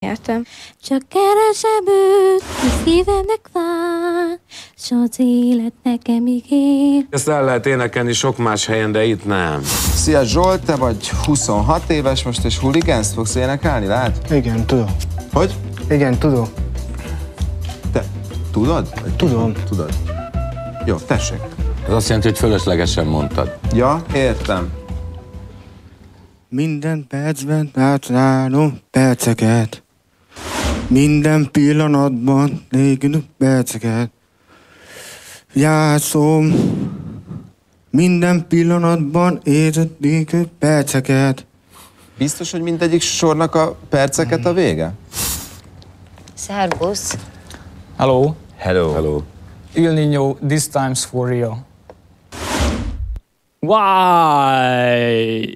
Értem. Csak keresem őt, a szívemnek vár, s az élet nekem ígér. Ezt el lehet énekelni sok más helyen, de itt nem. Szia Zsolt, te vagy 26 éves most, és huligánzt fogsz énekelni, lehet? Igen, tudom. Hogy? Igen, tudom. Te tudod? Vagy Tudom. Tudod. Jó, tessék. Ez azt jelenti, hogy fölöslegesen mondtad. Ja, értem. Minden percben átlálom perceket. Minden pillanatban légünk perceket. Játszom. Minden pillanatban érződik perceket. Biztos, hogy mindegyik sornak a perceket a vége? Szerbusz. Hello, Hello. Hello. Il Nino, this time's for real. Why?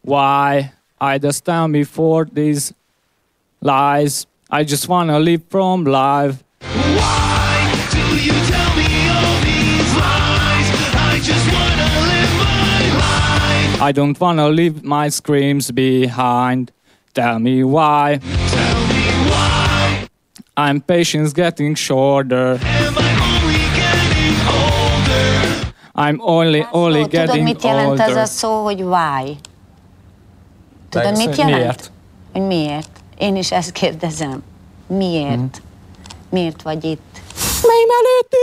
Why? I just stand before these lies. I just wanna live from life. Why do you tell me all these lies? I just wanna live my life. I don't wanna leave my screams behind. Tell me why. Tell me why. I'm patience getting shorter. Am I only getting older? I'm only, László, only getting older. Tudod, mit jelent ez a szó, hogy why? Tudod, mit jelent? Miért? Miért? Én is ezt kérdezem. Miért? Mhm. Miért vagy itt? Ne lőttünk!